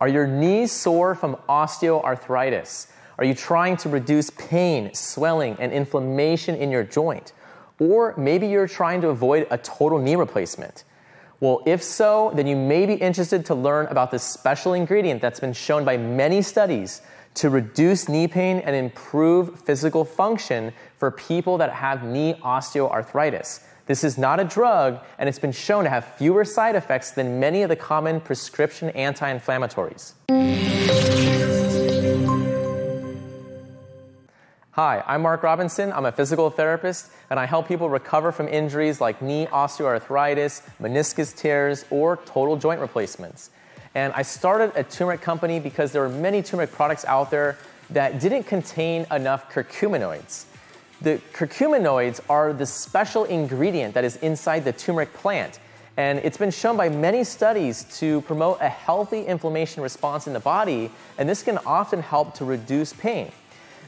Are your knees sore from osteoarthritis? Are you trying to reduce pain, swelling, and inflammation in your joint? Or maybe you're trying to avoid a total knee replacement. Well, if so, then you may be interested to learn about this special ingredient that's been shown by many studies to reduce knee pain and improve physical function for people that have knee osteoarthritis. This is not a drug, and it's been shown to have fewer side effects than many of the common prescription anti inflammatories. Hi, I'm Marc Robinson. I'm a physical therapist, and I help people recover from injuries like knee osteoarthritis, meniscus tears, or total joint replacements. And I started a turmeric company because there were many turmeric products out there that didn't contain enough curcuminoids. The curcuminoids are the special ingredient that is inside the turmeric plant. And it's been shown by many studies to promote a healthy inflammation response in the body, and this can often help to reduce pain.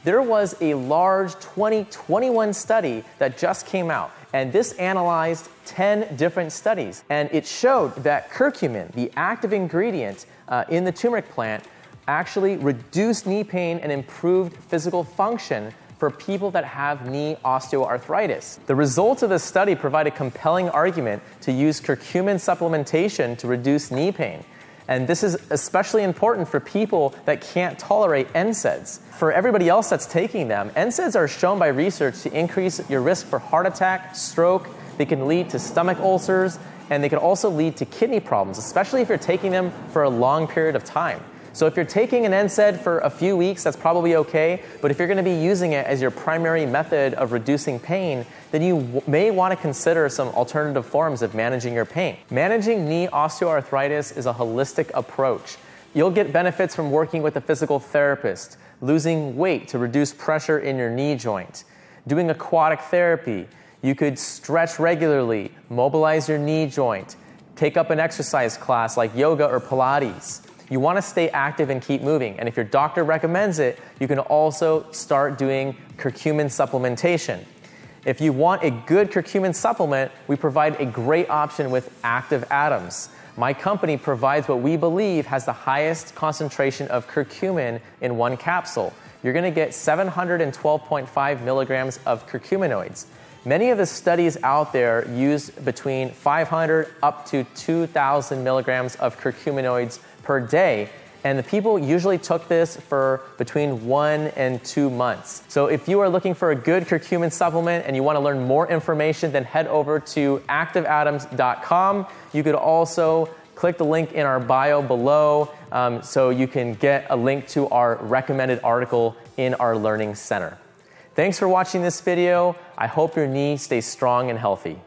There was a large 2021 study that just came out, and this analyzed 10 different studies. And it showed that curcumin, the active ingredient uh, in the turmeric plant, actually reduced knee pain and improved physical function for people that have knee osteoarthritis. The results of this study provide a compelling argument to use curcumin supplementation to reduce knee pain. And this is especially important for people that can't tolerate NSAIDs. For everybody else that's taking them, NSAIDs are shown by research to increase your risk for heart attack, stroke, they can lead to stomach ulcers, and they can also lead to kidney problems, especially if you're taking them for a long period of time. So if you're taking an NSAID for a few weeks, that's probably okay. But if you're going to be using it as your primary method of reducing pain, then you w- may want to consider some alternative forms of managing your pain. Managing knee osteoarthritis is a holistic approach. You'll get benefits from working with a physical therapist, losing weight to reduce pressure in your knee joint, doing aquatic therapy. You could stretch regularly, mobilize your knee joint, take up an exercise class like yoga or Pilates. You want to stay active and keep moving. And if your doctor recommends it, you can also start doing curcumin supplementation. If you want a good curcumin supplement, we provide a great option with Active Atoms. My company provides what we believe has the highest concentration of curcumin in one capsule. You're going to get 712.5 milligrams of curcuminoids. Many of the studies out there use between 500 up to 2,000 milligrams of curcuminoids per day. And the people usually took this for between one and two months. So if you are looking for a good curcumin supplement and you want to learn more information, then head over to activeatoms.com. You could also click the link in our bio below um, so you can get a link to our recommended article in our Learning Center. Thanks for watching this video. I hope your knee stays strong and healthy.